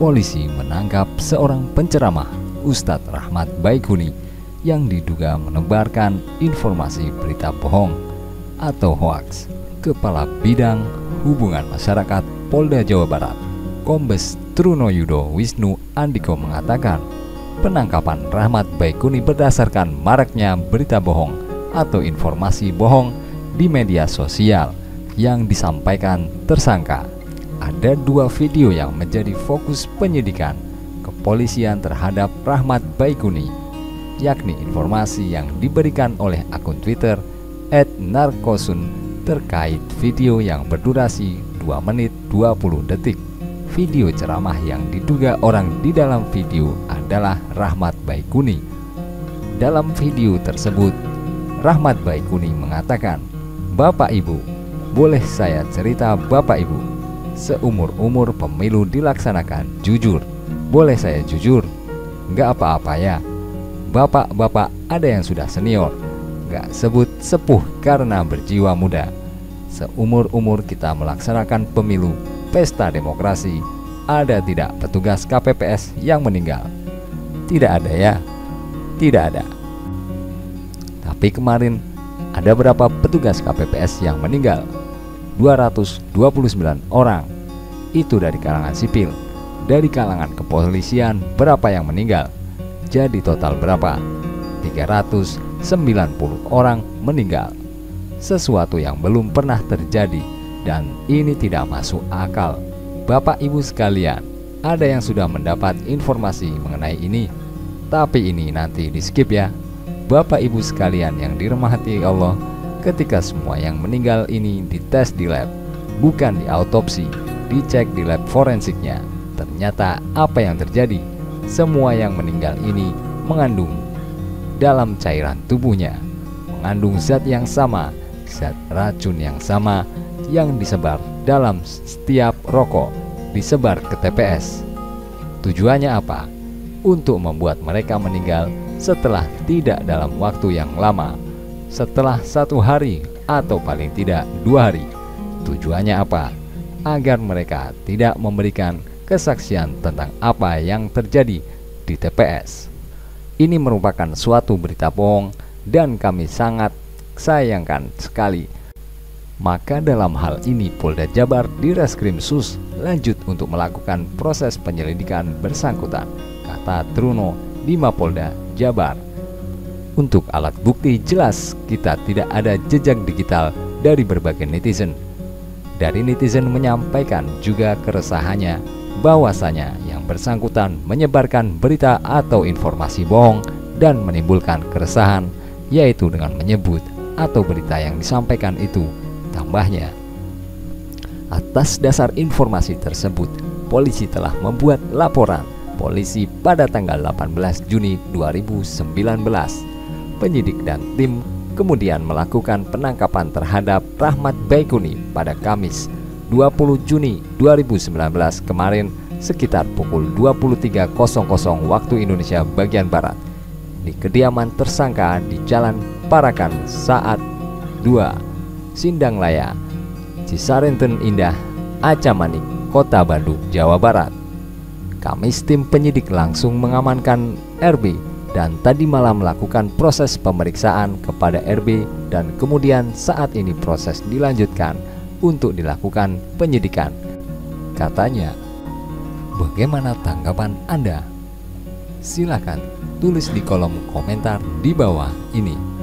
polisi menangkap seorang penceramah Ustadz Rahmat Baikuni yang diduga menebarkan informasi berita bohong atau hoaks. Kepala Bidang Hubungan Masyarakat Polda Jawa Barat, Kombes Truno Yudo Wisnu Andiko mengatakan, penangkapan Rahmat Baikuni berdasarkan maraknya berita bohong atau informasi bohong di media sosial yang disampaikan tersangka. Ada dua video yang menjadi fokus penyidikan kepolisian terhadap Rahmat Baikuni, yakni informasi yang diberikan oleh akun Twitter @narkosun terkait video yang berdurasi 2 menit 20 detik. Video ceramah yang diduga orang di dalam video adalah Rahmat Baikuni. Dalam video tersebut, Rahmat Baikuni mengatakan, "Bapak Ibu, boleh saya cerita Bapak Ibu? Seumur-umur pemilu dilaksanakan jujur. Boleh saya jujur? Nggak apa-apa ya. Bapak-bapak ada yang sudah senior. Nggak sebut sepuh karena berjiwa muda. Seumur-umur kita melaksanakan pemilu, pesta demokrasi, ada tidak petugas KPPS yang meninggal? Tidak ada ya? Tidak ada. Tapi kemarin ada berapa petugas KPPS yang meninggal? 229 orang. Itu dari kalangan sipil. Dari kalangan kepolisian berapa yang meninggal? Jadi total berapa? 390 orang meninggal. Sesuatu yang belum pernah terjadi dan ini tidak masuk akal. Bapak Ibu sekalian, ada yang sudah mendapat informasi mengenai ini, tapi ini nanti di skip ya. Bapak Ibu sekalian yang dirahmati Allah, ketika semua yang meninggal ini dites di lab, bukan di autopsi, dicek di lab forensiknya. Ternyata apa yang terjadi? Semua yang meninggal ini mengandung dalam cairan tubuhnya, mengandung zat yang sama, zat racun yang sama yang disebar dalam setiap rokok, disebar ke TPS. Tujuannya apa? Untuk membuat mereka meninggal setelah tidak dalam waktu yang lama, setelah satu hari atau paling tidak dua hari. Tujuannya apa? Agar mereka tidak memberikan kesaksian tentang apa yang terjadi di TPS. Ini merupakan suatu berita bohong dan kami sangat sayangkan sekali. Maka dalam hal ini Polda Jabar di Reskrim Sus lanjut untuk melakukan proses penyelidikan bersangkutan, kata Truno di Mapolda Jabar. Untuk alat bukti jelas kita tidak ada jejak digital dari berbagai netizen. Dari netizen menyampaikan juga keresahannya bahwasanya yang bersangkutan menyebarkan berita atau informasi bohong dan menimbulkan keresahan yaitu dengan menyebut atau berita yang disampaikan itu tambahnya. Atas dasar informasi tersebut, polisi telah membuat laporan polisi pada tanggal 18 Juni 2019. Penyidik dan tim kemudian melakukan penangkapan terhadap Rahmat Baikuni pada Kamis 20 Juni 2019 kemarin sekitar pukul 23.00 waktu Indonesia bagian Barat. Di kediaman tersangka di Jalan Parakan saat 2 Sindang Laya Cisarenten Indah Acamanik Kota Bandung Jawa Barat. Kamis tim penyidik langsung mengamankan RB dan tadi malam melakukan proses pemeriksaan kepada RB dan kemudian saat ini proses dilanjutkan untuk dilakukan penyidikan. Katanya, bagaimana tanggapan Anda? Silakan tulis di kolom komentar di bawah ini.